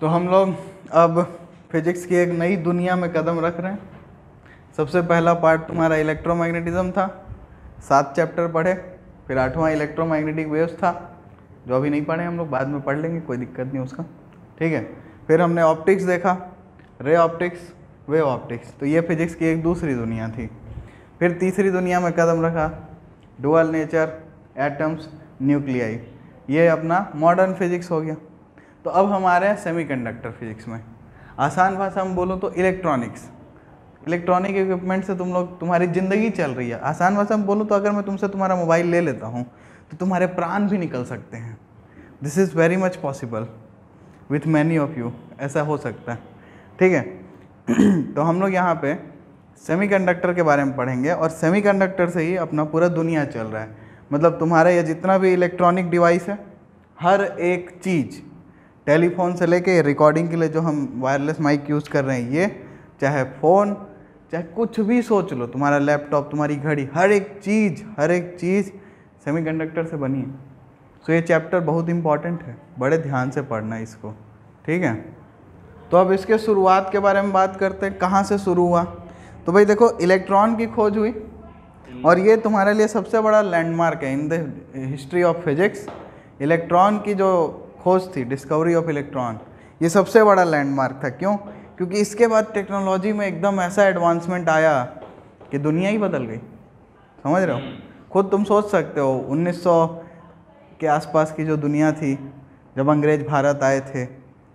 तो हम लोग अब फिजिक्स की एक नई दुनिया में कदम रख रहे हैं। सबसे पहला पार्ट तुम्हारा इलेक्ट्रोमैग्नेटिज्म था। सात चैप्टर पढ़े, फिर आठवां इलेक्ट्रोमैग्नेटिक वेव्स था। जो अभी नहीं पढ़े हम लोग, बाद में पढ़ लेंगे, कोई दिक्कत नहीं उसका। ठीक है, फिर हमने ऑप्टिक्स देखा रे ऑप्टिक्स वेव ऑप्टिक्स तो ये फिजिक्स की एक दूसरी दुनिया थी। फिर तीसरी दुनिया में कदम रखा डुअल नेचर एटम्स न्यूक्लियाई ये अपना मॉडर्न फिजिक्स हो गया। तो अब हमारे हैं सेमीकंडक्टर फिजिक्स में। आसान भाषा में बोलो तो इलेक्ट्रॉनिक्स इलेक्ट्रॉनिक इक्विपमेंट से तुम लोग, तुम्हारी ज़िंदगी चल रही है। आसान भाषा में बोलूँ तो अगर मैं तुमसे तुम्हारा मोबाइल ले लेता हूँ तो तुम्हारे प्राण भी निकल सकते हैं। This is very much possible with many of you ऐसा हो सकता है। ठीक है? तो हम लोग यहाँ पे सेमीकंडक्टर के बारे में पढ़ेंगे और सेमीकंडक्टर से ही अपना पूरा दुनिया चल रहा है। मतलब तुम्हारा ये जितना भी इलेक्ट्रॉनिक डिवाइस है, हर एक चीज़ टेलीफोन से लेके रिकॉर्डिंग के लिए जो हम वायरलेस माइक यूज़ कर रहे हैं, ये चाहे फ़ोन चाहे कुछ भी सोच लो, तुम्हारा लैपटॉप तुम्हारी घड़ी, हर एक चीज़, हर एक चीज़ सेमीकंडक्टर से बनी है। सो ये चैप्टर बहुत इंपॉर्टेंट है। बड़े ध्यान से पढ़ना है इसको। ठीक है? तो अब इसके शुरुआत के बारे में बात करते हैं। कहाँ से शुरू हुआ? तो भाई देखो इलेक्ट्रॉन की खोज हुई। और ये तुम्हारे लिए सबसे बड़ा लैंडमार्क है in the history of physics electron की जो खोज थी डिस्कवरी ऑफ़ इलेक्ट्रॉन ये सबसे बड़ा लैंडमार्क था। क्यों? क्योंकि इसके बाद टेक्नोलॉजी में एकदम ऐसा एडवांसमेंट आया कि दुनिया ही बदल गई। समझ रहे हो? खुद तुम सोच सकते हो 1900 के आसपास की जो दुनिया थी, जब अंग्रेज़ भारत आए थे,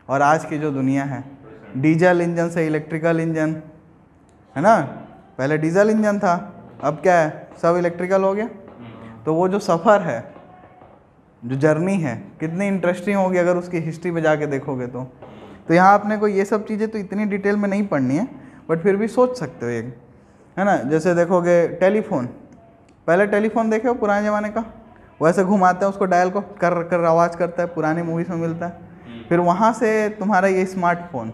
और आज की जो दुनिया है। डीजल इंजन से इलेक्ट्रिकल इंजन, है ना? पहले डीजल इंजन था, अब क्या है? सब इलेक्ट्रिकल हो गया। तो वो जो सफ़र है जो जर्नी है कितनी इंटरेस्टिंग होगी अगर उसकी हिस्ट्री में जाके देखोगे तो। तो यहाँ आपने को ये सब चीज़ें तो इतनी डिटेल में नहीं पढ़नी है बट फिर भी सोच सकते हो एक है ना? जैसे देखोगे टेलीफोन पहले टेलीफोन देखे हो पुराने ज़माने का? वैसे घुमाते हैं उसको डायल को कर कर आवाज़ करता है पुराने मूवीज़ में मिलता है। फिर वहाँ से तुम्हारा ये स्मार्टफ़ोन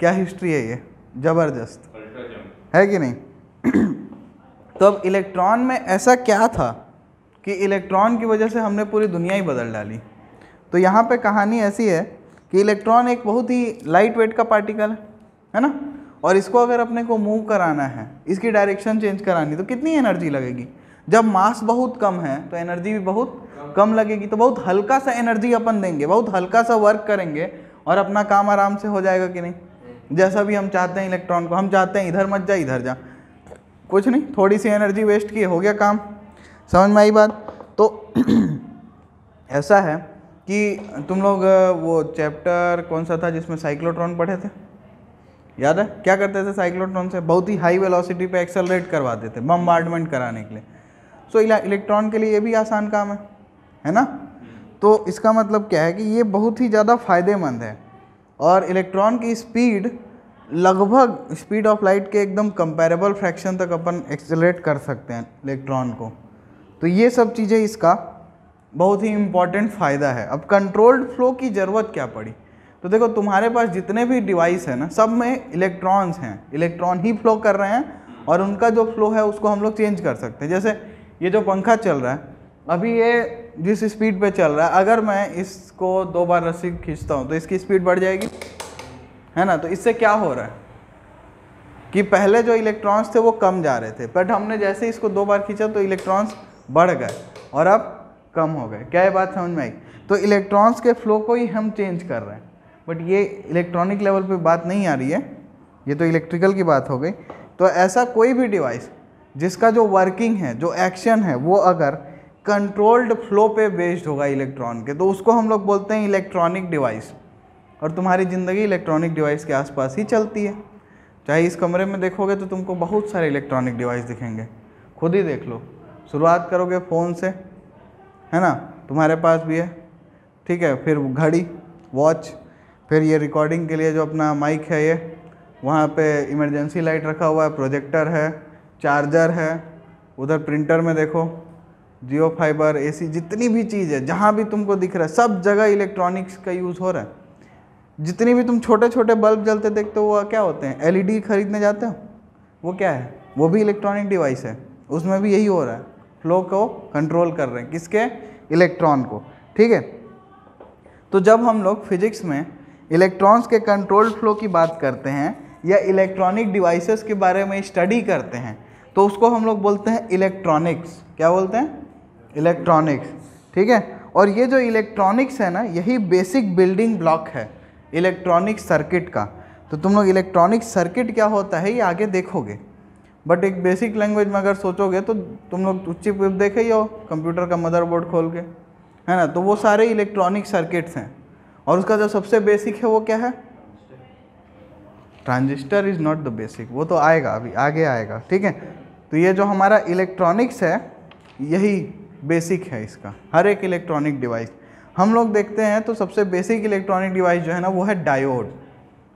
क्या हिस्ट्री है ये? ज़बरदस्त। है कि नहीं? तो अब इलेक्ट्रॉन में ऐसा क्या था? कि इलेक्ट्रॉन की वजह से हमने पूरी दुनिया ही बदल डाली। तो यहाँ पे कहानी ऐसी है कि इलेक्ट्रॉन एक बहुत ही लाइट वेट का पार्टिकल है है ना? और इसको अगर अपने को मूव कराना है, इसकी डायरेक्शन चेंज करानी तो कितनी एनर्जी लगेगी? जब मास बहुत कम है तो एनर्जी भी बहुत कम लगेगी। तो बहुत हल्का सा एनर्जी अपन देंगे, बहुत हल्का सा वर्क करेंगे और अपना काम आराम से हो जाएगा कि नहीं? जैसा भी हम चाहते हैं इलेक्ट्रॉन को, हम चाहते हैं इधर मत जा, इधर जा। कुछ नहीं, थोड़ी सी एनर्जी वेस्ट की हो गया काम। समझ में आई बात? तो ऐसा है कि तुम लोग वो चैप्टर कौन सा था जिसमें साइक्लोट्रॉन पढ़े थे? याद है? क्या करते थे साइक्लोट्रॉन से? बहुत ही हाई वेलोसिटी पे एक्सेलरेट करवाते थे बम्बार्डमेंट कराने के लिए। सो so, इलेक्ट्रॉन के लिए ये भी आसान काम है है ना? तो इसका मतलब क्या है कि ये बहुत ही ज़्यादा फ़ायदेमंद है। और इलेक्ट्रॉन की स्पीड लगभग स्पीड ऑफ़ लाइट के एकदम कंपेरेबल फ्रैक्शन तक अपन एक्सेलरेट कर सकते हैं इलेक्ट्रॉन को। तो ये सब चीज़ें इसका बहुत ही इंपॉर्टेंट फ़ायदा है। अब कंट्रोल्ड फ्लो की ज़रूरत क्या पड़ी? तो देखो, तुम्हारे पास जितने भी डिवाइस है ना, सब में इलेक्ट्रॉन्स हैं। इलेक्ट्रॉन ही फ्लो कर रहे हैं और उनका जो फ्लो है, उसको हम लोग चेंज कर सकते हैं। जैसे ये जो पंखा चल रहा है, अभी ये जिस स्पीड पे चल रहा है, अगर मैं इसको दो बार रस्सी खींचता हूँ तो इसकी स्पीड बढ़ जाएगी, है ना? तो इससे क्या हो रहा है कि पहले जो इलेक्ट्रॉन्स थे, वो कम जा रहे थे। बट हमने जैसे इसको दो बार खींचा तो इलेक्ट्रॉन्स बढ़ गए और अब कम हो गए। क्या ये बात समझ में आई? तो इलेक्ट्रॉन्स के फ्लो को ही हम चेंज कर रहे हैं। बट ये इलेक्ट्रॉनिक लेवल पे बात नहीं आ रही है। ये तो इलेक्ट्रिकल की बात हो गई। तो ऐसा कोई भी डिवाइस जिसका जो वर्किंग है, जो एक्शन है, वो अगर कंट्रोल्ड फ्लो पे बेस्ड होगा इलेक्ट्रॉन के तो उसको हम लोग बोलते हैं इलेक्ट्रॉनिक डिवाइस और तुम्हारी ज़िंदगी इलेक्ट्रॉनिक डिवाइस के आसपास ही चलती है। चाहे इस कमरे में देखोगे तो तुमको बहुत सारे इलेक्ट्रॉनिक डिवाइस दिखेंगे। खुद ही देख लो। शुरुआत करोगे फ़ोन से, है ना? तुम्हारे पास भी है। ठीक है, फिर घड़ी वॉच फिर ये रिकॉर्डिंग के लिए जो अपना माइक है ये, वहाँ पे इमरजेंसी लाइट रखा हुआ है प्रोजेक्टर है चार्जर है, उधर प्रिंटर में देखो, जियो फाइबर एसी जितनी भी चीज़ है, जहाँ भी तुमको दिख रहा है, सब जगह इलेक्ट्रॉनिक्स का यूज़ हो रहा है। जितनी भी तुम छोटे छोटे बल्ब जलते देखते हो, वो क्या होते हैं? एलईडी खरीदने जाते हो? वो क्या है? वो भी इलेक्ट्रॉनिक डिवाइस है। उसमें भी यही हो रहा है। फ्लो को कंट्रोल कर रहे हैं, किसके? इलेक्ट्रॉन को, ठीक है? तो जब हम लोग फिजिक्स में इलेक्ट्रॉन्स के कंट्रोल फ्लो की बात करते हैं या इलेक्ट्रॉनिक डिवाइसेस के बारे में स्टडी करते हैं तो उसको हम लोग बोलते हैं इलेक्ट्रॉनिक्स। क्या बोलते हैं? इलेक्ट्रॉनिक्स, ठीक है? और ये जो इलेक्ट्रॉनिक्स है ना, यही बेसिक बिल्डिंग ब्लॉक है, इलेक्ट्रॉनिक सर्किट का। तो तुम लोग इलेक्ट्रॉनिक सर्किट क्या होता है, ये आगे देखोगे। बट एक बेसिक लैंग्वेज में अगर सोचोगे तो तुम लोग चिप विप देखे ही हो कंप्यूटर का मदरबोर्ड खोल के। है ना? तो वो सारे इलेक्ट्रॉनिक सर्किट्स हैं। और उसका जो सबसे बेसिक है वो क्या है? Transistor is not the basic वो तो आएगा, अभी आगे आएगा। ठीक है? तो ये जो हमारा इलेक्ट्रॉनिक्स है, यही बेसिक है इसका। हर एक इलेक्ट्रॉनिक डिवाइस हम लोग देखते हैं तो सबसे बेसिक इलेक्ट्रॉनिक डिवाइस जो है ना, वो है डायोड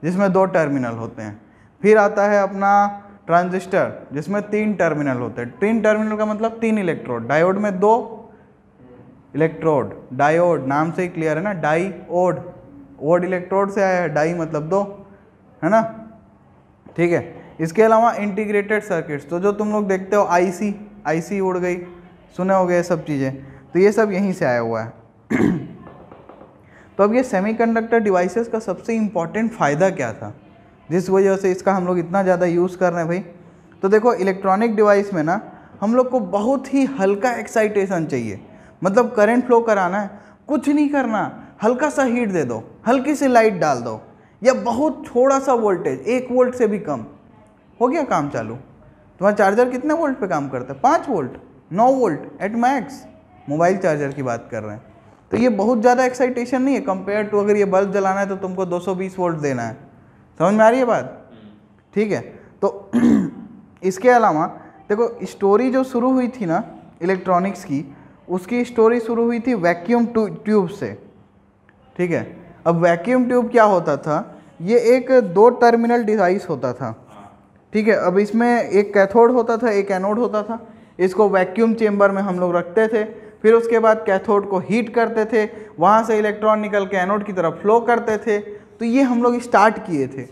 जिसमें दो टर्मिनल होते हैं। फिर आता है अपना ट्रांजिस्टर, जिसमें तीन टर्मिनल होते हैं। तीन टर्मिनल का मतलब तीन इलेक्ट्रोड। डायोड में दो इलेक्ट्रोड। डायोड नाम से ही क्लियर है ना? डाई ओड ओड इलेक्ट्रोड से आया है, डाई मतलब दो। है ना? ठीक है। इसके अलावा इंटीग्रेटेड सर्किट्स तो जो तुम लोग देखते हो आईसी आईसी उड़ गई। सुने हो गए सब चीज़ें। तो ये सब यहीं से आया हुआ है। तो अब ये सेमीकंडक्टर डिवाइसेस का सबसे इंपॉर्टेंट फ़ायदा क्या था? जिस वजह से इसका हम लोग इतना ज़्यादा यूज़ कर रहे हैं भाई। तो देखो इलेक्ट्रॉनिक डिवाइस में ना, हम लोग को बहुत ही हल्का एक्साइटेशन चाहिए। मतलब करंट फ्लो कराना है, कुछ नहीं करना, हल्का सा हीट दे दो, हल्की सी लाइट डाल दो, या बहुत थोड़ा सा वोल्टेज एक वोल्ट से भी कम। हो गया काम चालू? तुम्हारा चार्जर कितने वोल्ट पे काम करता है? पाँच volt now volt at max mobile charger की बात कर रहे हैं। तो ये बहुत ज़्यादा एक्साइटेशन नहीं है कंपेयर टू अगर ये बल्ब जलाना है तो तुमको 220 वोल्ट देना है। समझ में आ रही है बात? ठीक है तो इसके अलावा, देखो स्टोरी जो शुरू हुई थी ना इलेक्ट्रॉनिक्स की, उसकी स्टोरी शुरू हुई थी वैक्यूम ट्यूब से। ठीक है, अब वैक्यूम ट्यूब क्या होता था? ये एक दो टर्मिनल डिवाइस होता था। ठीक है, अब इसमें एक कैथोड होता था, एक एनोड होता था। इसको वैक्यूम चेम्बर में हम लोग रखते थे। फिर उसके बाद कैथोड को हीट करते थे। वहाँ से इलेक्ट्रॉन निकल के एनोड की तरफ़ फ्लो करते थे। तो ये हम लोग स्टार्ट किए थे।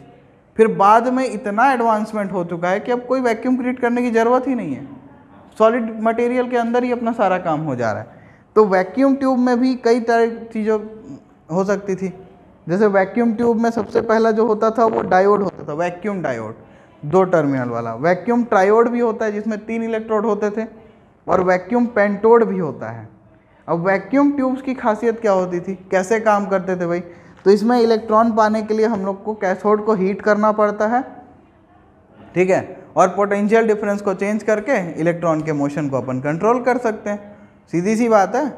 फिर बाद में इतना एडवांसमेंट हो चुका है कि अब कोई वैक्यूम क्रिएट करने की ज़रूरत ही नहीं है। सॉलिड मटेरियल के अंदर ही अपना सारा काम हो जा रहा है। तो वैक्यूम ट्यूब में भी कई तरह चीज़ों हो सकती थी। जैसे वैक्यूम ट्यूब में सबसे पहला जो होता था वो डायोड होता था वैक्यूम डायोड दो टर्मिनल वाला। वैक्यूम ट्रायोड भी होता है, जिसमें तीन इलेक्ट्रोड होते थे, और वैक्यूम पेंटोड भी होता है। अब वैक्यूम ट्यूब्स की खासियत क्या होती थी? कैसे काम करते थे भाई? तो इसमें इलेक्ट्रॉन पाने के लिए हम लोग को कैथोड को हीट करना पड़ता है। ठीक है? और पोटेंशियल डिफरेंस को चेंज करके इलेक्ट्रॉन के मोशन को अपन कंट्रोल कर सकते हैं। सीधी सी बात है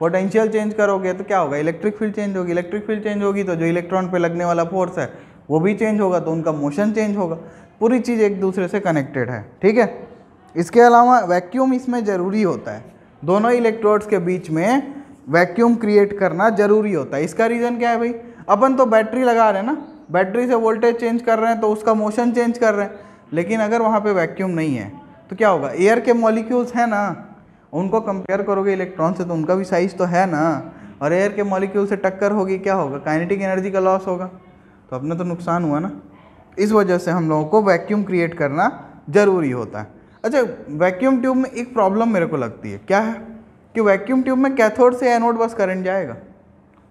पोटेंशियल चेंज करोगे तो क्या होगा? इलेक्ट्रिक फ़ील्ड चेंज होगी। इलेक्ट्रिक फ़ील्ड चेंज होगी तो जो इलेक्ट्रॉन पे लगने वाला फोर्स है, वो भी चेंज होगा तो उनका मोशन चेंज होगा। पूरी चीज़ एक दूसरे से कनेक्टेड है। ठीक है? इसके अलावा वैक्यूम इसमें ज़रूरी होता है। दोनों इलेक्ट्रोड्स के बीच में वैक्यूम क्रिएट करना ज़रूरी होता है। इसका रीज़न क्या है भाई? अपन तो बैटरी लगा रहे हैं ना। बैटरी से वोल्टेज चेंज कर रहे हैं तो उसका मोशन चेंज कर रहे हैं। लेकिन अगर वहाँ पे वैक्यूम नहीं है तो क्या होगा? एयर के मॉलिक्यूल्स हैं ना। उनको कंपेयर करोगे इलेक्ट्रॉन से तो उनका भी साइज़ तो है ना। और एयर के मॉलिक्यूल से टक्कर होगी, क्या होगा? काइनेटिक एनर्जी का लॉस होगा। तो अपने तो नुकसान हुआ ना। इस वजह से हम लोगों को वैक्यूम क्रिएट करना ज़रूरी होता है। अच्छा वैक्यूम ट्यूब में एक प्रॉब्लम मेरे को लगती है। क्या है? कि वैक्यूम ट्यूब में कैथोड से एनोड बस करंट जाएगा।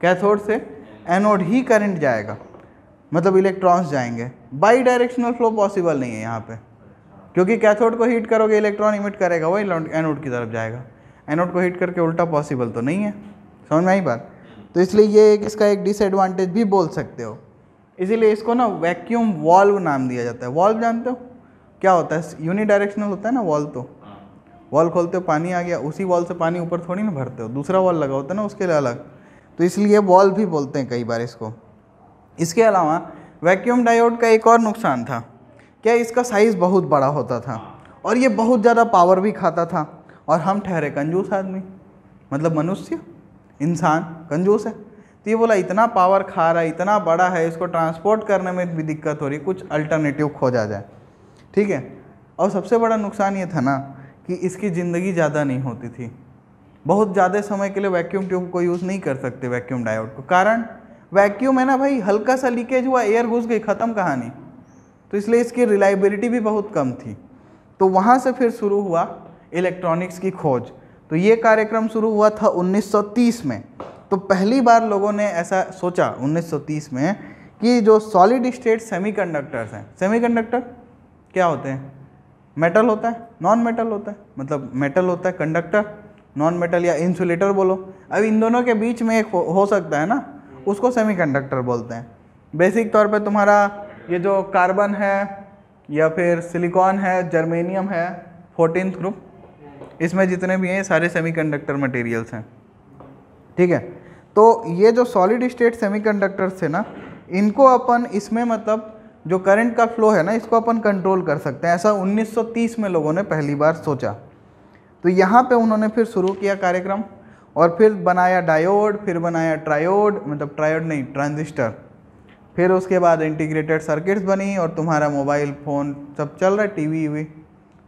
कैथोड से एनोड ही करंट जाएगा। मतलब इलेक्ट्रॉन्स जाएँगे। बाई डायरेक्शनल फ्लो पॉसिबल नहीं है यहाँ पे। क्योंकि कैथोड को हीट करोगे इलेक्ट्रॉन इमिट करेगा, वही एनोड की तरफ़ जाएगा। एनोड को हीट करके उल्टा पॉसिबल तो नहीं है। समझ में आई बात? तो इसलिए ये एक इसका एक डिसएडवांटेज भी बोल सकते हो। इसीलिए इसको ना वैक्यूम वॉल्व नाम दिया जाता है। वॉल्व जानते हो? क्या होता है? यूनि डायरेक्शनल होता है ना वॉल तो। वॉल खोलते हो, पानी आ गया, उसी वॉल से पानी ऊपर थोड़ी ना भरते हो, दूसरा वॉल लगा होता है ना, उसके लिए अलग। तो इसलिए वॉल भी बोलते हैं कई बार इसको। इसके अलावा वैक्यूम डायोड का एक और नुकसान था। क्या इसका साइज़ बहुत बड़ा होता था? और ये बहुत ज़्यादा पावर भी खाता था। और हम ठहरे कंजूस आदमी मतलब मनुष्य, इंसान, कंजूस है। तो ये बोला, इतना पावर खा रहा है, इतना बड़ा है, इसको ट्रांसपोर्ट करने में भी दिक्कत हो रही है, कुछ अल्टरनेटिव खोजा जाए। ठीक है? और सबसे बड़ा नुकसान ये था ना कि इसकी ज़िंदगी ज़्यादा नहीं होती थी। बहुत ज़्यादा समय के लिए वैक्यूम ट्यूब को यूज़ नहीं कर सकते वैक्यूम डायोड को। कारण वैक्यूम है ना भाई, हल्का सा लीकेज हुआ एयर घुस गई, ख़त्म कहानी। तो इसलिए इसकी रिलायबिलिटी भी बहुत कम थी। तो वहाँ से फिर शुरू हुआ इलेक्ट्रॉनिक्स की खोज। तो ये कार्यक्रम शुरू हुआ था 1930 में। तो पहली बार लोगों ने ऐसा सोचा 1930 में कि जो सॉलिड स्टेट सेमीकंडक्टर्स हैं। सेमीकंडक्टर क्या होते हैं? मेटल होता है नॉन मेटल होता है। मतलब मेटल होता है कंडक्टर नॉन मेटल या इंसुलेटर बोलो। अब इन दोनों के बीच में एक हो, सकता है ना? उसको सेमीकंडक्टर बोलते हैं। बेसिक तौर पे तुम्हारा ये जो कार्बन है या फिर सिलिकॉन है जर्मेनियम है फोर्टीन ग्रुप इसमें जितने भी हैं सारे सेमीकंडक्टर मटेरियल्स हैं। ठीक है? तो ये जो सॉलिड स्टेट सेमीकंडक्टर्स थे ना इनको अपन इसमें मतलब जो करंट का फ्लो है ना, इसको अपन कंट्रोल कर सकते हैं। ऐसा 1930 में लोगों ने पहली बार सोचा। तो यहाँ पे उन्होंने फिर शुरू किया कार्यक्रम और फिर बनाया डायोड फिर बनाया ट्रायोड मतलब ट्रायोड नहीं ट्रांजिस्टर फिर उसके बाद इंटीग्रेटेड सर्किट्स बनी और तुम्हारा मोबाइल फ़ोन सब चल रहा है टीवी वी वी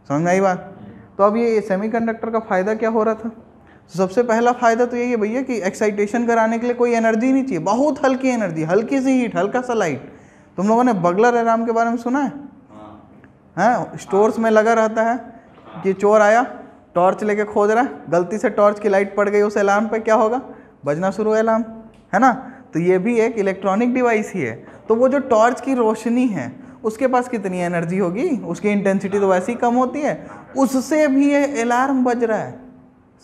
समझ आई बात? तो अब ये सेमीकंडक्टर का फ़ायदा क्या हो रहा था? तो सबसे पहला फ़ायदा तो यही है भैया कि एक्साइटेशन कराने के लिए कोई एनर्जी नहीं चाहिए। बहुत हल्की एनर्जी हल्की सी हीट हल्का सा लाइट तुम लोगों ने बगलर अलार्म के बारे में सुना है? हैं। स्टोर्स में लगा रहता है कि चोर आया टॉर्च लेके खोज रहा है गलती से टॉर्च की लाइट पड़ गई उस अलार्म पे क्या होगा? बजना शुरू है अलार्म है ना? तो ये भी एक इलेक्ट्रॉनिक डिवाइस ही है। तो वो जो टॉर्च की रोशनी है उसके पास कितनी एनर्जी होगी? उसकी इंटेंसिटी तो वैसे ही कम होती है। उससे भी ये अलार्म बज रहा है।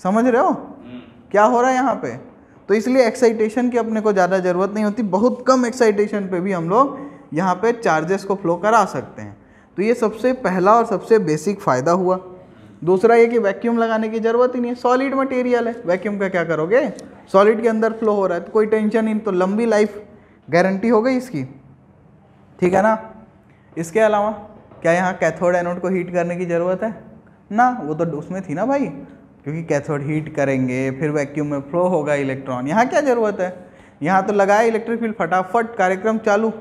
समझ रहे हो? क्या हो रहा है यहाँ पे? तो इसलिए एक्साइटेशन की अपने को ज़्यादा ज़रूरत नहीं होती बहुत कम एक्साइटेशन पे भी हम लोग यहाँ पे चार्जेस को फ्लो करा सकते हैं। तो ये सबसे पहला और सबसे बेसिक फ़ायदा हुआ। दूसरा ये कि वैक्यूम लगाने की ज़रूरत ही नहीं है। सॉलिड मटेरियल है। वैक्यूम का क्या करोगे? सॉलिड के अंदर फ्लो हो रहा है। तो कोई टेंशन नहीं तो लंबी लाइफ गारंटी हो गई इसकी। ठीक है ना? इसके अलावा क्या यहाँ कैथोड एनोड को हीट करने की ज़रूरत है? ना, वो तो उसमें थी ना भाई। क्योंकि कैथोड हीट करेंगे, फिर वैक्यूम में फ्लो होगा इलेक्ट्रॉन यहाँ क्या ज़रूरत है? यहाँ तो लगाया इलेक्ट्रिक फ़ील्ड फटाफट कार्यक्रम चालू।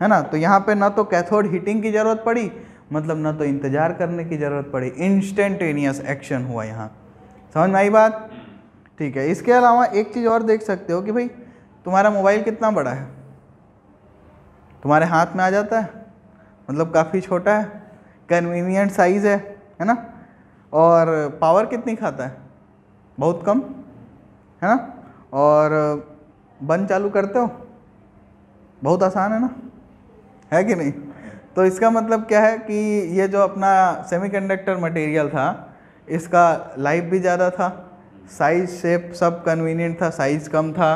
है ना? तो यहाँ पे ना तो कैथोड हीटिंग की ज़रूरत पड़ी मतलब ना तो इंतज़ार करने की ज़रूरत पड़ी इंस्टेंटेनियस एक्शन हुआ यहाँ। समझ में आई बात? ठीक है, इसके अलावा एक चीज़ और देख सकते हो कि भाई, तुम्हारा मोबाइल कितना बड़ा है? तुम्हारे हाथ में आ जाता है? मतलब काफ़ी छोटा है? कन्वीनियंट साइज़ है है ना? और पावर कितनी खाता है? बहुत कम, है ना? और बंद चालू करते हो? बहुत आसान है ना? है कि नहीं? तो इसका मतलब क्या है कि ये जो अपना सेमीकंडक्टर मटेरियल था, इसका लाइफ भी ज़्यादा था साइज़ शेप सब कन्वीनियंट था साइज़ कम था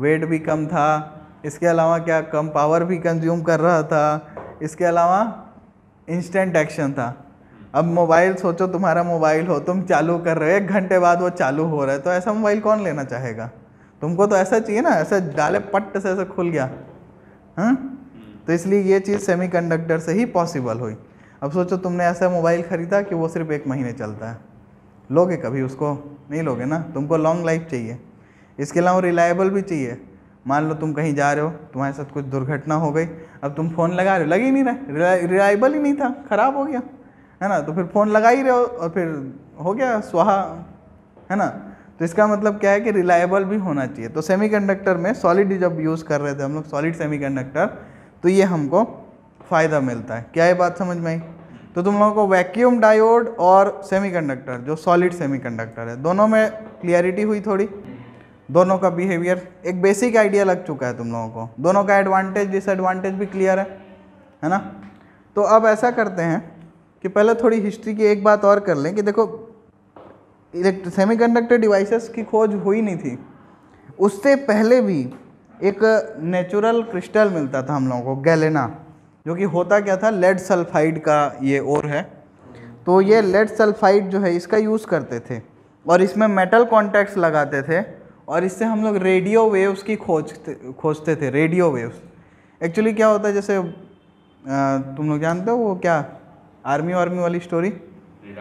वेट भी कम था, इसके अलावा क्या कम पावर भी कंज्यूम कर रहा था, इसके अलावा इंस्टेंट एक्शन था। अब मोबाइल सोचो तुम्हारा मोबाइल हो, तुम चालू कर रहे हो, एक घंटे बाद वो चालू हो रहा है तो ऐसा मोबाइल कौन लेना चाहेगा? तुमको तो ऐसा चाहिए ना, ऐसा डाले पट्ट से ऐसा खुल गया हाँ? तो इसलिए ये चीज़ सेमीकंडक्टर से ही पॉसिबल हुई। अब सोचो तुमने ऐसा मोबाइल ख़रीदा कि वो सिर्फ़ एक महीने चलता है। लोगे कभी उसको? नहीं लोगे ना? तुमको लॉन्ग लाइफ चाहिए। इसके अलावा रिलायबल भी चाहिए। मान लो तुम कहीं जा रहे हो, तुम्हारे साथ कुछ दुर्घटना हो गई, अब तुम फ़ोन लगा रहे हो। लग ही नहीं रहा रिलायबल ही नहीं था। ख़राब हो गया। है ना? तो फिर फ़ोन लगा ही रहे हो और फिर हो गया स्वाहा। है ना? तो इसका मतलब क्या है कि रिलायबल भी होना चाहिए। तो सेमीकंडक्टर में सॉलिड जब यूज़ कर रहे थे हम लोग सॉलिड सेमीकंडक्टर तो ये हमको फ़ायदा मिलता है। क्या ये बात समझ में आई? तो तुम लोगों को वैक्यूम डायोड और सेमीकंडक्टर जो सॉलिड सेमीकंडक्टर है, दोनों में क्लियरिटी हुई थोड़ी। दोनों का बिहेवियर एक बेसिक आइडिया लग चुका है तुम लोगों को। दोनों का एडवांटेज डिसएडवांटेज भी क्लियर है है ना? तो अब ऐसा करते हैं कि पहले थोड़ी हिस्ट्री की एक बात और कर लें कि देखो सेमीकंडक्टर डिवाइसेस की खोज हुई नहीं थी। उससे पहले भी एक नेचुरल क्रिस्टल मिलता था हम लोगों को गैलेना जो कि होता क्या था? लेड सल्फाइड का ये और है। तो ये लेड सल्फाइड जो है, इसका यूज़ करते थे। और इसमें मेटल कॉन्टैक्ट्स लगाते थे और इससे हम लोग रेडियो वेव्स की खोजते खोजते थे रेडियो वेव्स एक्चुअली क्या होता है, जैसे तुम लोग जानते हो वो क्या? आर्मी वार्मी वाली स्टोरी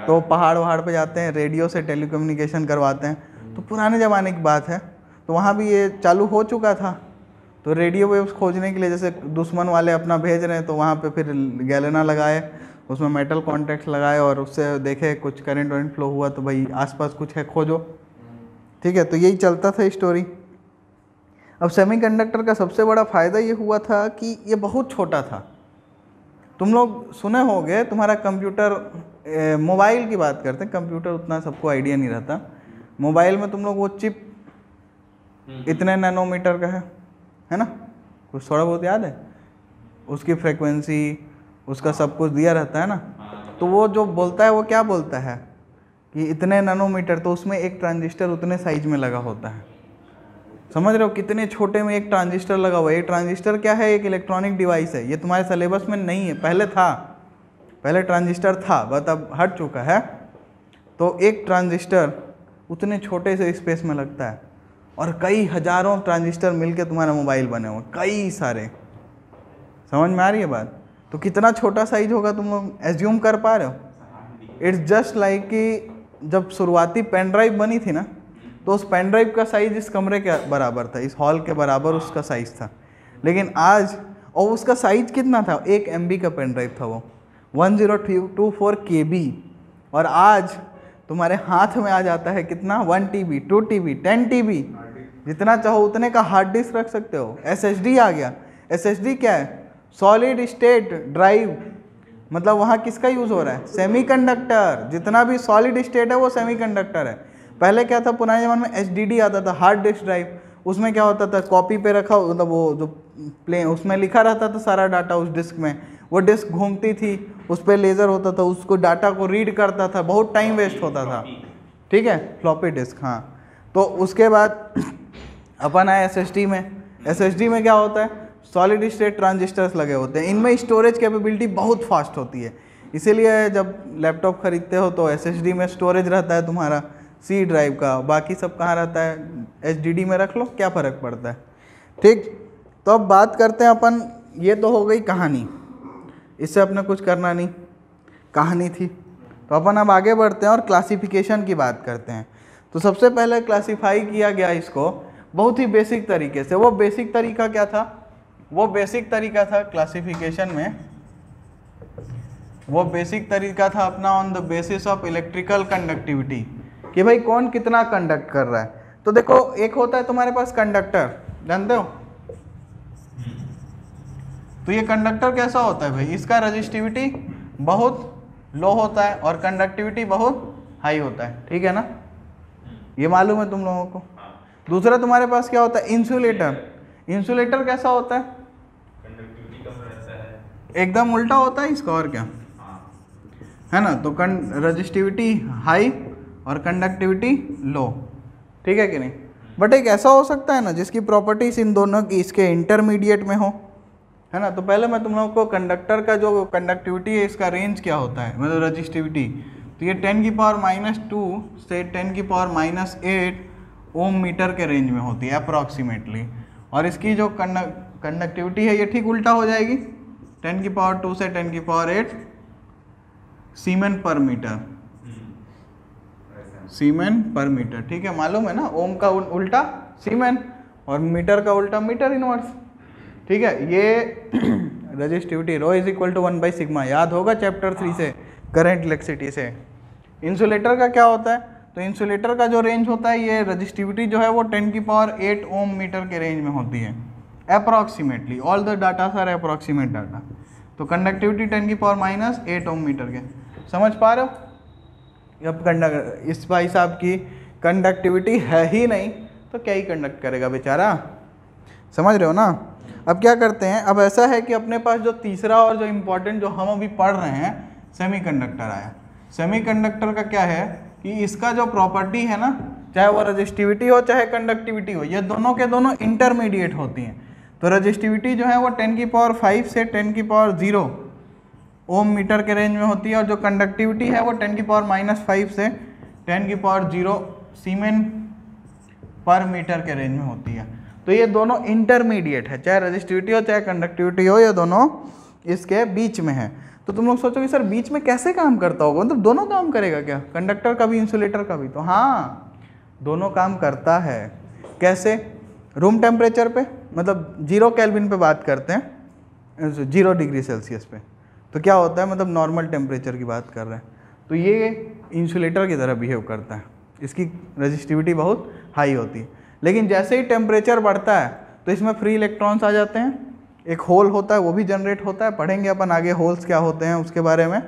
तो पहाड़ वहाड़ पे जाते हैं रेडियो से टेलीकम्युनिकेशन करवाते हैं। तो पुराने ज़माने की बात है। तो वहाँ भी ये चालू हो चुका था। तो रेडियो वेव्स खोजने के लिए जैसे दुश्मन वाले अपना भेज रहे हैं तो वहाँ पे फिर गैलेना लगाए उसमें मेटल कॉन्टैक्ट्स लगाए और उससे देखे कुछ करंट वरेंट फ्लो हुआ तो भाई आसपास कुछ है खोजो। ठीक है तो यही चलता था स्टोरी अब सेमीकंडक्टर का सबसे बड़ा फ़ायदा ये हुआ था कि ये बहुत छोटा था। तुम लोग सुने होंगे तुम्हारा कंप्यूटर मोबाइल की बात करते हैं कंप्यूटर उतना सबको आइडिया नहीं रहता। मोबाइल में तुम लोग वो चिप इतने नैनोमीटर का है। है ना? कुछ थोड़ा बहुत याद है? उसकी फ्रिक्वेंसी उसका सब कुछ दिया रहता है ना? तो वो जो बोलता है, वो क्या बोलता है? कि इतने नैनोमीटर तो उसमें एक ट्रांजिस्टर उतने साइज़ में लगा होता है। समझ रहे हो? कितने छोटे में एक ट्रांजिस्टर लगा हुआ है। ये ट्रांजिस्टर क्या है? एक इलेक्ट्रॉनिक डिवाइस है। ये तुम्हारे सिलेबस में नहीं है। पहले था। पहले ट्रांजिस्टर था। बट अब हट चुका है। तो एक ट्रांजिस्टर उतने छोटे से स्पेस में लगता है। और कई हज़ारों ट्रांजिस्टर मिलके तुम्हारा मोबाइल बने हुए कई सारे। समझ में आ रही है बात? तो कितना छोटा साइज़ होगा तुम एज्यूम कर पा रहे हो। इट्स जस्ट लाइक कि जब शुरुआती पेन ड्राइव बनी थी ना तो उस पेन ड्राइव का साइज़ इस कमरे के बराबर था, इस हॉल के बराबर उसका साइज़ था। लेकिन आज, और उसका साइज़ कितना था? एक एम का पेन ड्राइव था वो। One zero two four K B और आज तुम्हारे हाथ में आ जाता है कितना? One T B two T B ten T B जितना चाहो उतने का हार्ड डिस्क रख सकते हो। एस एस डी आ गया। एस एस डी क्या है? सॉलिड स्टेट ड्राइव मतलब वहाँ किसका यूज़ हो रहा है? सेमीकंडक्टर जितना भी सॉलिड स्टेट है वो सेमीकंडक्टर है। पहले क्या था? पुराने ज़माने में एच आता था हार्ड डिस्क ड्राइव उसमें क्या होता था? कॉपी पे रखा मतलब वो जो प्ले उसमें लिखा रहता था सारा डाटा उस डिस्क में। वो डिस्क घूमती थी, उस पर लेज़र होता था, उसको डाटा को रीड करता था। बहुत टाइम वेस्ट होता था। ठीक है? फ्लॉपी डिस्क हाँ। तो उसके बाद अपन आए SSD में। एस में क्या होता है? सॉलिड स्टेट ट्रांजिस्टर्स लगे होते हैं। इनमें स्टोरेज कैपेबिलिटी बहुत फास्ट होती है। इसीलिए जब लैपटॉप खरीदते हो तो एस में स्टोरेज रहता है तुम्हारा सी ड्राइव का। बाकी सब कहाँ रहता है? एचडीडी में रख लो, क्या फ़र्क पड़ता है? ठीक? तो अब बात करते हैं अपन। ये तो हो गई कहानी। इससे अपने कुछ करना नहीं। कहानी थी। तो अपन अब आगे बढ़ते हैं और क्लासिफिकेशन की बात करते हैं। तो सबसे पहले क्लासिफाई किया गया इसको। बहुत ही बेसिक तरीके से। वो बेसिक तरीका क्या था? वो बेसिक तरीका था क्लासिफिकेशन में। वो बेसिक तरीका था अपना on the basis of electrical conductivity कि भाई कौन कितना कंडक्ट कर रहा है। तो देखो, एक होता है तुम्हारे पास कंडक्टर जानते हो? तो ये कंडक्टर कैसा होता है भाई? इसका रजिस्टिविटी बहुत लो होता है और कंडक्टिविटी बहुत हाई होता है। ठीक है ना? ये मालूम है तुम लोगों को? दूसरा तुम्हारे पास क्या होता है? इंसुलेटर इंसुलेटर कैसा होता है? एकदम उल्टा होता है इसका और क्या? है। ना? तो रजिस्टिविटी हाई और कंडक्टिविटी लो ठीक है कि नहीं? बट एक ऐसा हो सकता है ना जिसकी प्रॉपर्टीज़ इन दोनों की इसके इंटरमीडिएट में हो। है ना? तो पहले मैं तुम लोगों को कंडक्टर का जो कंडक्टिविटी है इसका रेंज क्या होता है? मतलब रजिस्टिविटी तो ये टेन की पावर माइनस टू से टेन की power minus eight ohm metre के रेंज में होती है अप्रॉक्सीमेटली और इसकी जो कंडक्टिविटी है, ये ठीक उल्टा हो जाएगी. टेन की पावर टू से टेन की power eight siemens per metre सीमेन पर मीटर ठीक है, मालूम है ना? ओम का उल्टा सीमेन और मीटर का उल्टा मीटर इनवर्स ठीक है, ये resistivity rho is equal to one by sigma याद होगा चैप्टर थ्री से करेंट इलेक्ट्रिसिटी से. इंसुलेटर का क्या होता है? तो इंसुलेटर का जो रेंज होता है, ये रजिस्टिविटी जो है वो टेन की पावर एट ओम मीटर के रेंज में होती है। Approximately all the data sir approximate data तो कंडक्टिविटी टेन की power minus eight ohm metre के। समझ पा रहे हो? अब कंडक्ट इस भाई साहब की कंडक्टिविटी है ही नहीं तो क्या ही कंडक्ट करेगा बेचारा? समझ रहे हो ना? अब क्या करते हैं, अब ऐसा है कि अपने पास जो तीसरा और जो इम्पोर्टेंट जो हम अभी पढ़ रहे हैं सेमीकंडक्टर आया। सेमीकंडक्टर का क्या है? कि इसका जो प्रॉपर्टी है ना, चाहे वो रजिस्टिविटी हो, चाहे कंडक्टिविटी हो, ये दोनों के दोनों इंटरमीडिएट होती हैं। तो रजिस्टिविटी जो है वो टेन की पावर फाइव से टेन की पावर ज़ीरो ओम मीटर के रेंज में होती है, और जो कंडक्टिविटी है वो टेन की पावर माइनस फाइव से टेन की power zero siemens per metre के रेंज में होती है। तो ये दोनों इंटरमीडिएट है, चाहे रजिस्टिविटी हो, चाहे कंडक्टिविटी हो, ये दोनों इसके बीच में है। तो तुम लोग सोचोगे, सर, बीच में कैसे काम करता होगा? मतलब दोनों काम करेगा क्या? कंडक्टर का भी, इंसुलेटर का भी। तो हाँ दोनों काम करता है। कैसे? रूम टेम्परेचर पे मतलब ज़ीरो कैलविन पे बात करते हैं ज़ीरो डिग्री सेल्सियस पे। तो क्या होता है मतलब नॉर्मल टेम्परेचर की बात कर रहे हैं। तो ये इंसुलेटर की तरह बिहेव करता है। इसकी रजिस्टिविटी बहुत हाई होती है। लेकिन जैसे ही टेम्परेचर बढ़ता है तो इसमें फ्री इलेक्ट्रॉन्स आ जाते हैं। एक होल होता है, वो भी जनरेट होता है, पढ़ेंगे अपन आगे होल्स क्या होते हैं उसके बारे में।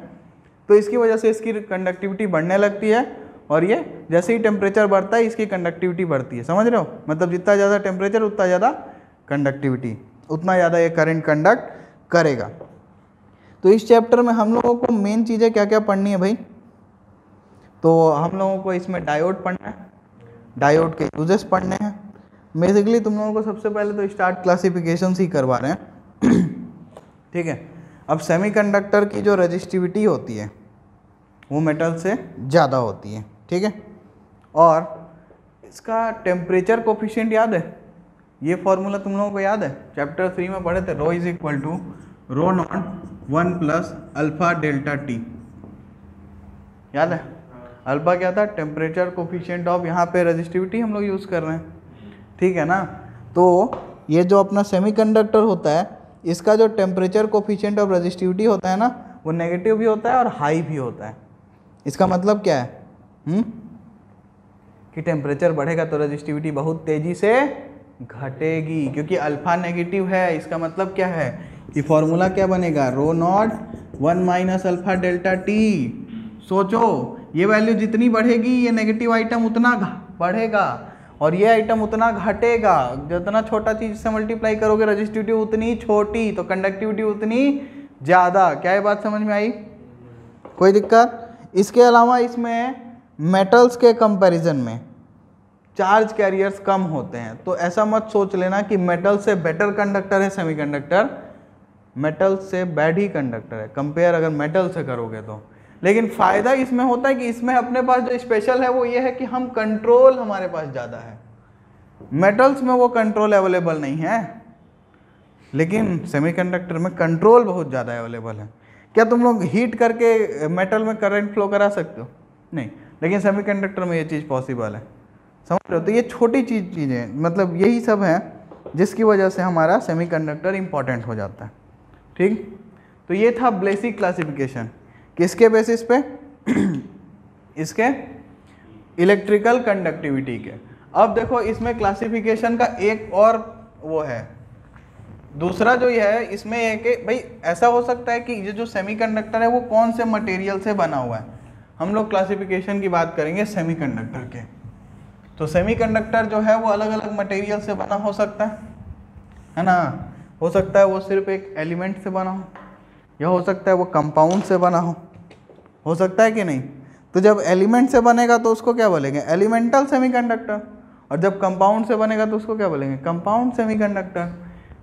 तो इसकी वजह से इसकी कंडक्टिविटी बढ़ने लगती है और ये जैसे ही टेम्परेचर बढ़ता है, इसकी कंडक्टिविटी बढ़ती है। समझ रहे हो? मतलब जितना ज़्यादा टेम्परेचर उतना ज़्यादा कंडक्टिविटी उतना ज़्यादा ये करंट कंडक्ट करेगा। तो इस चैप्टर में हम लोगों को मेन चीज़ें क्या क्या पढ़नी है भाई? तो हम लोगों को इसमें डायोड पढ़ना है डायोड के यूजेस पढ़ने हैं बेसिकली तुम लोगों को सबसे पहले तो स्टार्ट क्लासिफिकेशन ही करवा रहे हैं। ठीक है? अब सेमीकंडक्टर की जो रजिस्टिविटी होती है वो मेटल से ज़्यादा होती है। ठीक है? और इसका टेम्परेचर कोफिशिएंट याद है? ये फॉर्मूला तुम लोगों को याद है? चैप्टर थ्री में पढ़े थे rho is equal to rho not one plus alpha delta T याद है? अल्फ़ा क्या था? टेम्परेचर कोफिशिएंट ऑफ़ यहाँ पे रजिस्टिविटी हम लोग यूज़ कर रहे हैं। ठीक है ना? तो ये जो अपना सेमीकंडक्टर होता है, इसका जो टेम्परेचर कोफिशिएंट ऑफ़ रजिस्टिविटी होता है ना, वो नेगेटिव भी होता है और हाई भी होता है। इसका मतलब क्या है? हुँ? कि टेम्परेचर बढ़ेगा तो रजिस्टिविटी बहुत तेज़ी से घटेगी, क्योंकि अल्फ़ा नेगेटिव है। इसका मतलब क्या है? कि फॉर्मूला क्या बनेगा? Rho not one minus alpha delta T सोचो, ये वैल्यू जितनी बढ़ेगी, ये नेगेटिव आइटम उतना बढ़ेगा। और ये आइटम उतना घटेगा। जितना छोटा चीज़ से मल्टीप्लाई करोगे रजिस्टिविटी उतनी छोटी तो कंडक्टिविटी उतनी ज़्यादा। क्या ये बात समझ में आई? कोई दिक्कत? इसके अलावा इसमें मेटल्स के कंपैरिजन में चार्ज कैरियर्स कम होते हैं। तो ऐसा मत सोच लेना कि मेटल से बेटर कंडक्टर है सेमीकंडक्टर मेटल से बैड ही कंडक्टर है। कंपेयर अगर मेटल से करोगे तो। लेकिन फ़ायदा इसमें होता है कि इसमें अपने पास जो स्पेशल है, वो ये है कि हम कंट्रोल हमारे पास ज़्यादा है। मेटल्स में वो कंट्रोल अवेलेबल नहीं है। लेकिन सेमीकंडक्टर में कंट्रोल बहुत ज़्यादा अवेलेबल है। क्या तुम लोग हीट करके मेटल में करंट फ्लो करा सकते हो? नहीं। लेकिन सेमीकंडक्टर में ये चीज़ पॉसिबल है। समझ रहे हो? तो ये छोटी चीज़ चीज़ें मतलब यही सब है, जिसकी वजह से हमारा सेमीकंडक्टर इंपॉर्टेंट हो जाता है। ठीक? तो ये था ब्लेसिक क्लासिफिकेशन किसके बेसिस पे? इसके इलेक्ट्रिकल कंडक्टिविटी के। अब देखो, इसमें क्लासिफिकेशन का एक और वो है। दूसरा जो ये है, इसमें यह कि भाई, ऐसा हो सकता है कि ये जो सेमीकंडक्टर है, वो कौन से मटेरियल से बना हुआ है? हम लोग क्लासिफिकेशन की बात करेंगे सेमीकंडक्टर के। तो सेमीकंडक्टर जो है, वो अलग अलग मटेरियल से बना हो सकता है। है ना? हो सकता है वो सिर्फ़ एक एलिमेंट से बना हो, या हो सकता है वो कंपाउंड से बना हो। हो सकता है कि नहीं? तो जब एलिमेंट से बनेगा तो उसको क्या बोलेंगे? एलिमेंटल सेमीकंडक्टर और जब कंपाउंड से बनेगा तो उसको क्या बोलेंगे? कंपाउंड सेमीकंडक्टर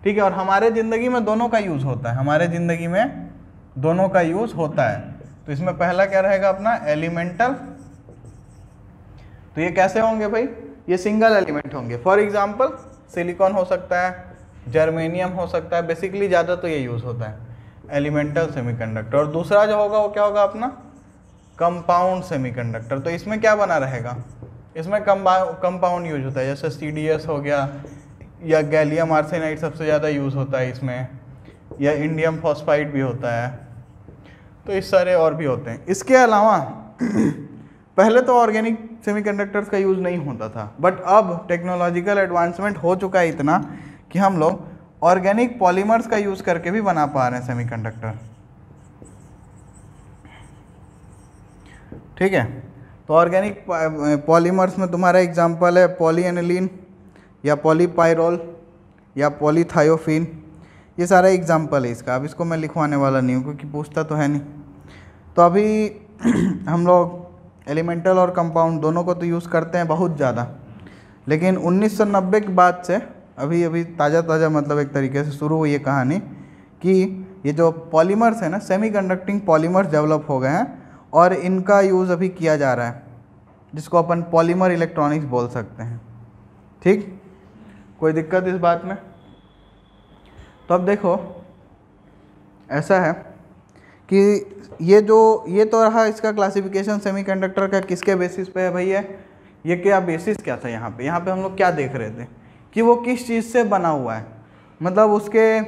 ठीक है, और हमारे ज़िंदगी में दोनों का यूज़ होता है। हमारे ज़िंदगी में दोनों का यूज़ होता है। तो इसमें पहला क्या रहेगा अपना? एलिमेंटल तो ये कैसे होंगे भाई? ये सिंगल एलिमेंट होंगे। फॉर एग्ज़ाम्पल सिलिकॉन हो सकता है जर्मेनियम हो सकता है। बेसिकली ज़्यादा तो ये यूज़ होता है। एलिमेंटल सेमीकंडक्टर और दूसरा जो होगा, वो क्या होगा अपना? कंपाउंड सेमीकंडक्टर तो इसमें क्या बना रहेगा? इसमें कंपाउंड यूज़ होता है, जैसे सीडीएस हो गया, या गैलियम आर्सेनाइड सबसे ज़्यादा यूज़ होता है इसमें, या इंडियम फॉस्फाइड भी होता है तो इस सारे और भी होते हैं। इसके अलावा, पहले तो ऑर्गेनिक सेमीकंडक्टर्स का यूज़ नहीं होता था बट अब टेक्नोलॉजिकल एडवांसमेंट हो चुका है इतना कि हम लोग ऑर्गेनिक पॉलीमर्स का यूज़ करके भी बना पा रहे हैं सेमीकंडक्टर ठीक है? तो ऑर्गेनिक पॉलीमर्स में तुम्हारा एग्जांपल है पॉलीएनिलीन या पॉलीपायरोल या पॉलीथायोफिन ये सारा एग्जांपल है इसका। अब इसको मैं लिखवाने वाला नहीं हूँ क्योंकि पूछता तो है नहीं। तो अभी हम लोग एलिमेंटल और कंपाउंड दोनों को तो यूज़ करते हैं बहुत ज़्यादा। लेकिन 1990 के बाद से, अभी अभी ताज़ा ताज़ा मतलब एक तरीके से शुरू हुई है कहानी कि ये जो पॉलीमर्स है ना सेमी कंडक्टिंग पॉलीमर्स डेवलप हो गए हैं और इनका यूज़ अभी किया जा रहा है, जिसको अपन पॉलीमर इलेक्ट्रॉनिक्स बोल सकते हैं। ठीक? कोई दिक्कत इस बात में? तो अब देखो, ऐसा है कि ये जो, ये तो रहा इसका क्लासिफिकेशन सेमीकंडक्टर का किसके बेसिस पे है भैया? ये क्या बेसिस क्या था यहाँ पे? यहाँ पे हम लोग क्या देख रहे थे? कि वो किस चीज़ से बना हुआ है? मतलब उसके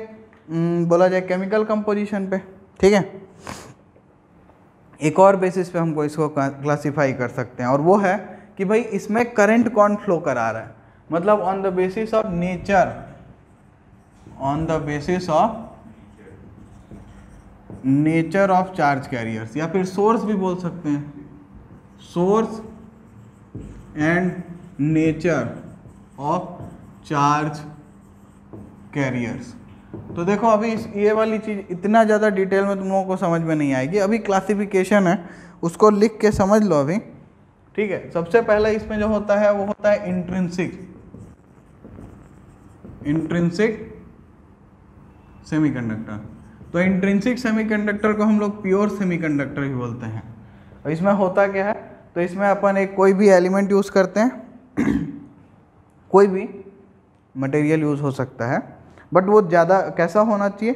बोला जाए केमिकल कंपोजिशन पे। ठीक है? एक और बेसिस पे हमको इसको क्लासिफाई कर सकते हैं, और वो है कि भाई इसमें करंट कौन फ्लो करा रहा है? मतलब on the basis of nature on the basis of nature of charge carriers या फिर सोर्स भी बोल सकते हैं। Source and nature of charge carriers तो देखो, अभी इस ये वाली चीज़ इतना ज़्यादा डिटेल में तुम लोगों को समझ में नहीं आएगी। अभी क्लासिफिकेशन है, उसको लिख के समझ लो अभी। ठीक है? सबसे पहले इसमें जो होता है, वो होता है इंट्रेंसिक इंट्रेंसिक सेमीकंडक्टर तो इंट्रेंसिक सेमीकंडक्टर को हम लोग प्योर सेमीकंडक्टर भी बोलते हैं। और इसमें होता क्या है? तो इसमें अपन एक कोई भी एलिमेंट यूज़ करते हैं। कोई भी मटेरियल यूज़ हो सकता है। बट वो ज़्यादा कैसा होना चाहिए?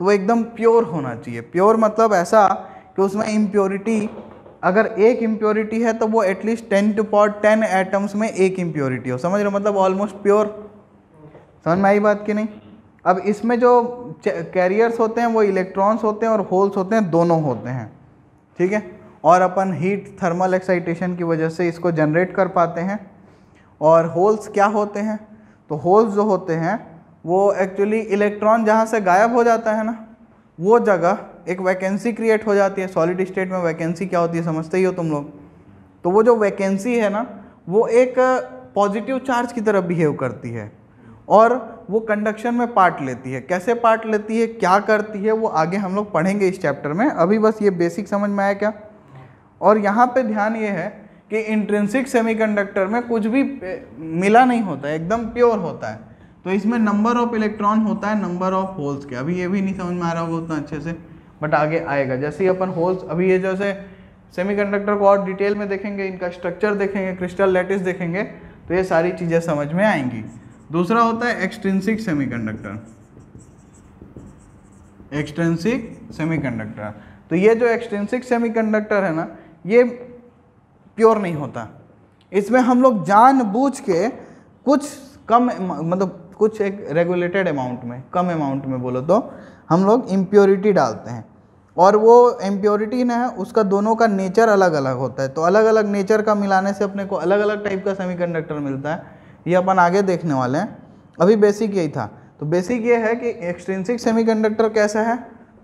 तो वो एकदम प्योर होना चाहिए। प्योर मतलब ऐसा कि उसमें इम्प्योरिटी अगर एक इम्प्योरिटी है तो वो at least ten to power ten atoms में एक इम्प्योरिटी हो। समझ रहे हो? मतलब ऑलमोस्ट प्योर समझ में आई बात की नहीं? अब इसमें जो कैरियर्स होते हैं, वो इलेक्ट्रॉन्स होते हैं और होल्स होते हैं, दोनों होते हैं। ठीक है? और अपन हीट थर्मल एक्साइटेशन की वजह से इसको जनरेट कर पाते हैं। और होल्स क्या होते हैं? तो होल्स जो होते हैं वो एक्चुअली इलेक्ट्रॉन जहाँ से गायब हो जाता है ना, वो जगह एक वैकेंसी क्रिएट हो जाती है। सॉलिड स्टेट में वैकेंसी क्या होती है, समझते ही हो तुम लोग? तो वो जो वैकेंसी है ना, वो एक पॉजिटिव चार्ज की तरह बिहेव करती है और वो कंडक्शन में पार्ट लेती है। कैसे पार्ट लेती है, क्या करती है, वो आगे हम लोग पढ़ेंगे इस चैप्टर में। अभी बस ये बेसिक समझ में आया क्या? और यहाँ पे ध्यान ये है कि इंट्रेंसिक सेमीकंडक्टर में कुछ भी मिला नहीं होता है एकदम प्योर होता है। तो इसमें नंबर ऑफ़ इलेक्ट्रॉन होता है नंबर ऑफ़ होल्स के। अभी ये भी नहीं समझ में आ रहा होगा उतना अच्छे से बट आगे आएगा। जैसे ही अपन होल्स अभी ये जैसे सेमीकंडक्टर को और डिटेल में देखेंगे, इनका स्ट्रक्चर देखेंगे क्रिस्टल लेटिस देखेंगे तो ये सारी चीज़ें समझ में आएँगी। दूसरा होता है सेमीकंडक्टर एक्सटेंसिक सेमीकंडक्टर तो ये जो एक्सटेंसिक सेमीकंडक्टर है ना, ये प्योर नहीं होता। इसमें हम लोग जानबूझ के कुछ कम मतलब कुछ एक रेगुलेटेड अमाउंट में, कम अमाउंट में बोलो तो हम लोग इम्प्योरिटी डालते हैं। और वो इम्प्योरिटी ना है उसका दोनों का नेचर अलग अलग होता है। तो अलग अलग नेचर का मिलाने से अपने को अलग अलग टाइप का सेमीकंडक्टर मिलता है। ये अपन आगे देखने वाले हैं। अभी बेसिक यही था। तो बेसिक ये है कि एक्सटेंसिक सेमीकंडक्टर कैसा है?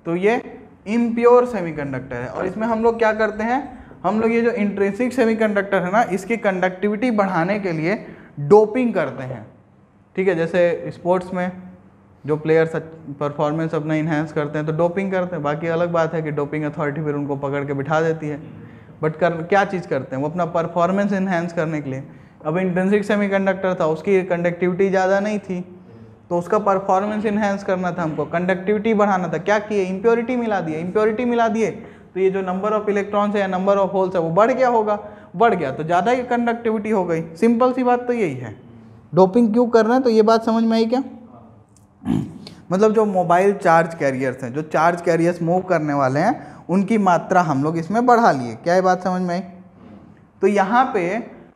तो ये इम्प्योर सेमीकंडक्टर है। और इसमें हम लोग क्या करते हैं? हम लोग ये जो इंट्रेंसिक सेमीकंडक्टर है ना, इसकी कंडक्टिविटी बढ़ाने के लिए डोपिंग करते हैं। ठीक है, जैसे स्पोर्ट्स में जो प्लेयर्स परफॉर्मेंस अपना इन्हेंस करते हैं तो डोपिंग करते हैं। बाकी अलग बात है कि डोपिंग अथॉरिटी फिर उनको पकड़ के बिठा देती है। बट कर, क्या चीज़ करते हैं? वो अपना परफॉर्मेंस इन्हेंस करने के लिए। अब इंटेंसिक सेमीकंडक्टर था, उसकी कंडक्टिविटी ज़्यादा नहीं थी तो उसका परफॉर्मेंस इन्हेंस करना था हमको। कंडक्टिविटी बढ़ाना था। क्या किए? इम्प्योरिटी मिला दिए। इम्प्योरिटी मिला दिए तो ये जो नंबर ऑफ़ इलेक्ट्रॉन्स है या नंबर ऑफ़ होल्स है, वो बढ़ गया होगा। बढ़ गया तो ज़्यादा ही कंडक्टिविटी हो गई। सिंपल सी बात तो यही है। डोपिंग क्यों कर रहे हैं? तो ये बात समझ में आई क्या? मतलब जो मोबाइल चार्ज कैरियर्स हैं, जो चार्ज कैरियर्स मूव करने वाले हैं, उनकी मात्रा हम लोग इसमें बढ़ा लिए। क्या ये बात समझ में आई? तो यहाँ पे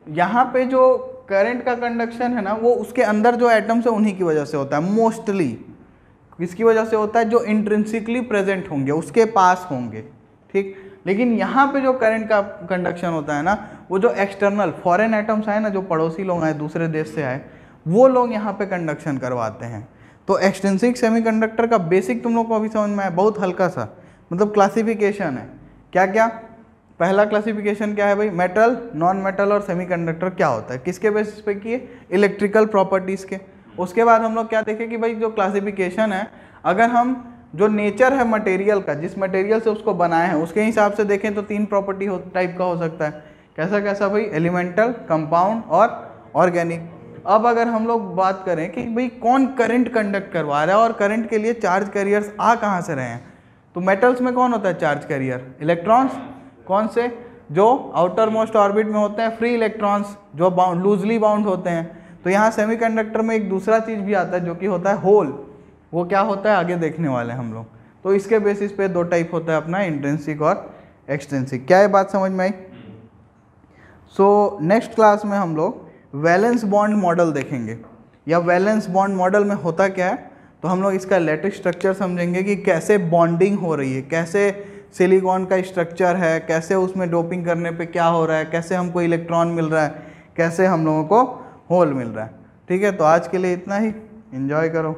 यहाँ पे जो करंट का कंडक्शन है ना, वो उसके अंदर जो एटम्स है, उन्हीं की वजह से होता है मोस्टली किसकी वजह से होता है? जो इंट्रेंसिकली प्रेजेंट होंगे, उसके पास होंगे, ठीक? लेकिन यहाँ पे जो करंट का कंडक्शन होता है ना वो जो एक्सटर्नल फॉरेन एटम्स आए ना, जो पड़ोसी लोग आए, दूसरे देश से आए, वो लोग यहाँ पे कंडक्शन करवाते हैं। तो एक्सटेंसिक सेमीकंडक्टर का बेसिक तुम लोग को अभी समझ में आया, बहुत हल्का सा मतलब क्लासिफिकेशन है। क्या क्या पहला क्लासिफिकेशन क्या है भाई? मेटल नॉन मेटल और सेमीकंडक्टर क्या होता है? किसके बेसिस पे किए? इलेक्ट्रिकल प्रॉपर्टीज़ के। उसके बाद हम लोग क्या देखें कि भाई जो क्लासिफिकेशन है, अगर हम जो नेचर है मटेरियल का, जिस मटेरियल से उसको बनाए हैं, उसके हिसाब से देखें तो तीन प्रॉपर्टी हो टाइप का हो सकता है। कैसा कैसा भाई? एलिमेंटल कंपाउंड और ऑर्गेनिक अब अगर हम लोग बात करें कि भाई कौन करंट कंडक्ट करवा रहा है और करंट के लिए चार्ज कैरियर्स आ कहाँ से रहे हैं? तो मेटल्स में कौन होता है चार्ज कैरियर इलेक्ट्रॉन्स कौन से? जो आउटर मोस्ट ऑर्बिट में होते हैं फ्री इलेक्ट्रॉन्स जो बाउंड लूजली बाउंड होते हैं. तो यहाँ सेमीकंडक्टर में एक दूसरा चीज़ भी आता है जो कि होता है होल वो क्या होता है? आगे देखने वाले हैं हम लोग. तो इसके बेसिस पे दो टाइप होता है अपना इंट्रेंसिक और एक्सटेंसिक क्या ये बात समझ में आई? सो नेक्स्ट क्लास में हम लोग वैलेंस बॉन्ड मॉडल देखेंगे। या वैलेंस बॉन्ड मॉडल में होता क्या है? तो हम लोग इसका लेटेस्ट स्ट्रक्चर समझेंगे कि कैसे बॉन्डिंग हो रही है, कैसे सिलिकॉन का स्ट्रक्चर है, कैसे उसमें डोपिंग करने पे क्या हो रहा है, कैसे हमको इलेक्ट्रॉन मिल रहा है, कैसे हम लोगों को होल मिल रहा है। ठीक है तो आज के लिए इतना ही। इन्जॉय करो।